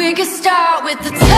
We could start with the